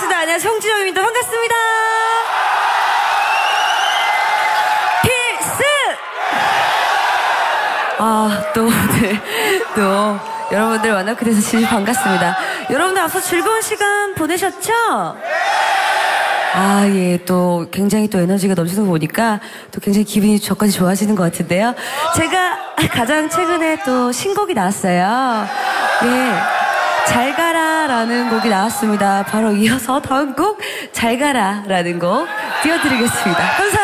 인사드리겠습니다. 안녕하세요. 송지영입니다. 반갑습니다. 필승! 아, 또 오늘, 또, 여러분들 만나게 돼서 진짜 반갑습니다. 여러분들 앞서 즐거운 시간 보내셨죠? 아, 예, 또 굉장히 또 에너지가 넘치는 거 보니까 또 굉장히 기분이 저까지 좋아지는 것 같은데요. 제가 가장 최근에 또 신곡이 나왔어요. 예. 잘 가라라는 곡이 나왔습니다. 바로 이어서 다음 곡, 잘 가라라는 곡 띄워드리겠습니다. 감사합니다.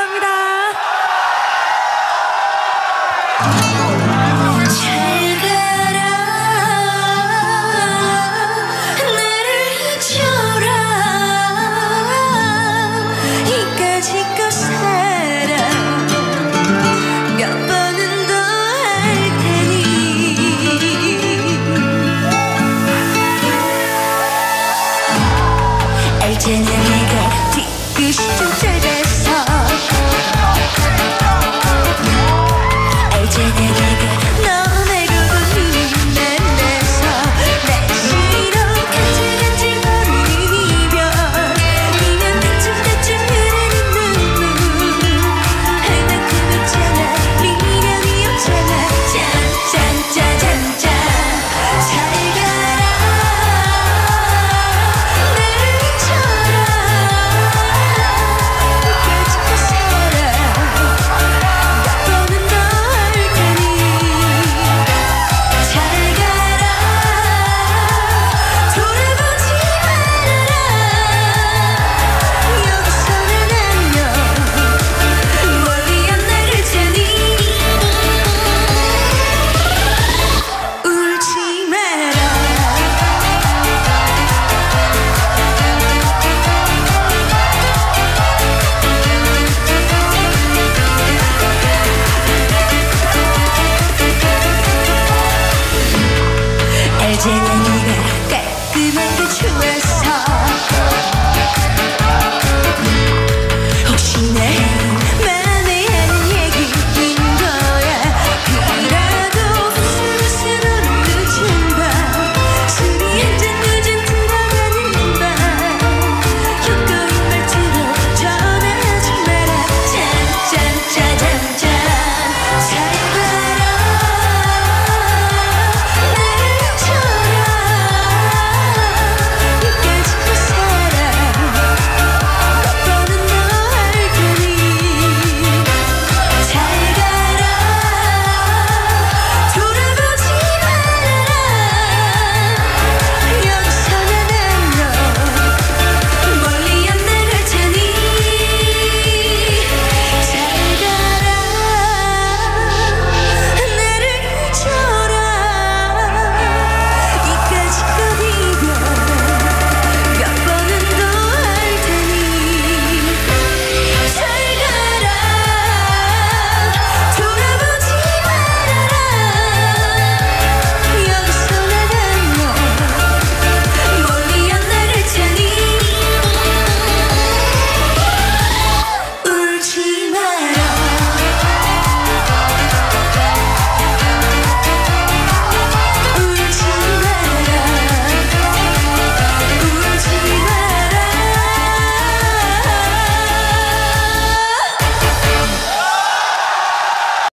true.